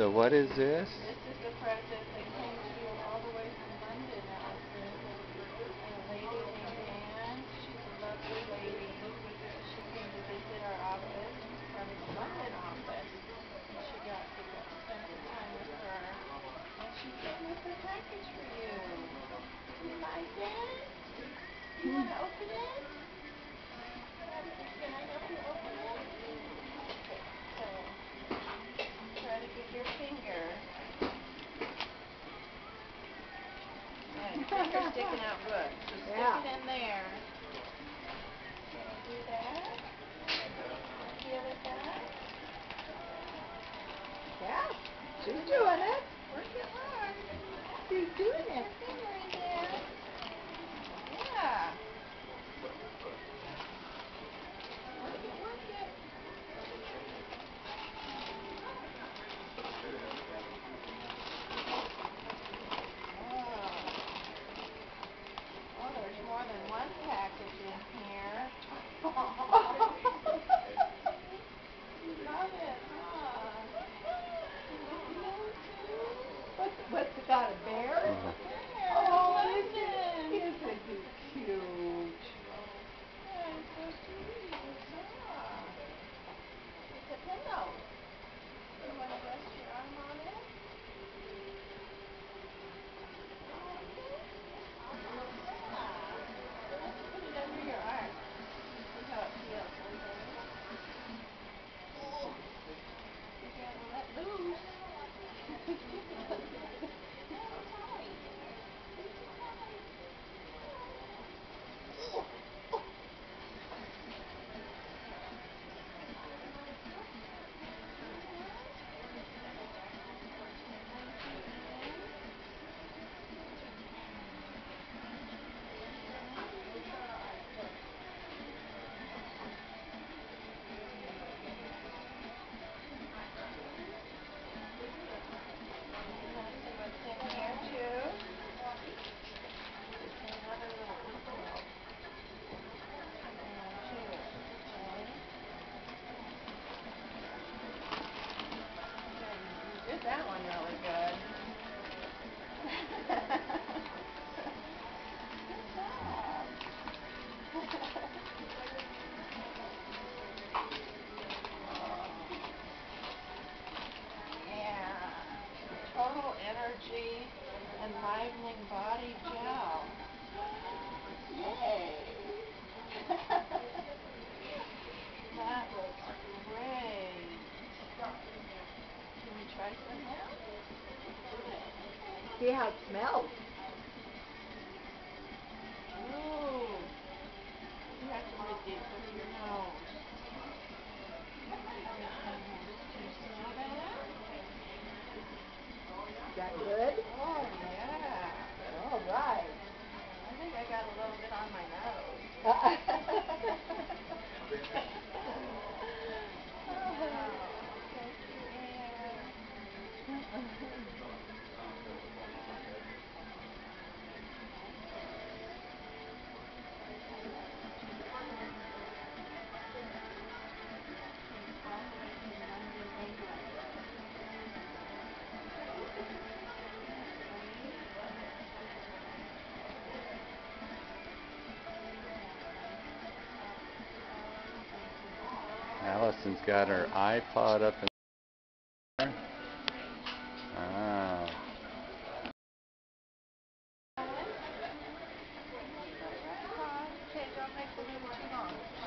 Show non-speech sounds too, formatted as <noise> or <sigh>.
So what is this? This is the present that came to you all the way from London, Allison. A lady named Ann. She's a lovely lady. She came to visit our office from the London office. And she got to spend some time with her. And she came with a package for you. You like it? You want to open it? Can I help you open it? So, try to get your finger. Yeah, your finger's sticking out good. So stick Yeah. it in there. Do that. The other side. Yeah, she's doing it. Energy Enlivening Body Gel. Yay. <laughs> That looks great. Can we try some now? How it smells. Ooh. You have to breathe deep with your nose. Do you smell that? Is that good? Oh, yeah. All right. I think I got a little Allison's got her iPod up in there. Ah. Okay, don't make the too long.